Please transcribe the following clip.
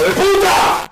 고마 워.